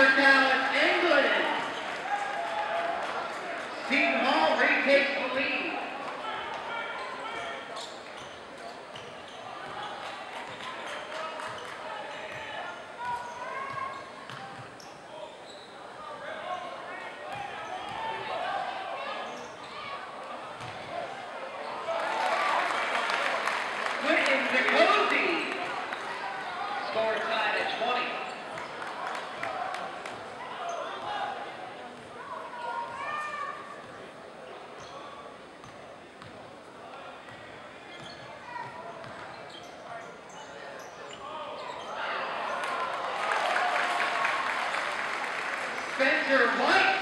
for in England. Stephen Hall retakes the lead. You're what?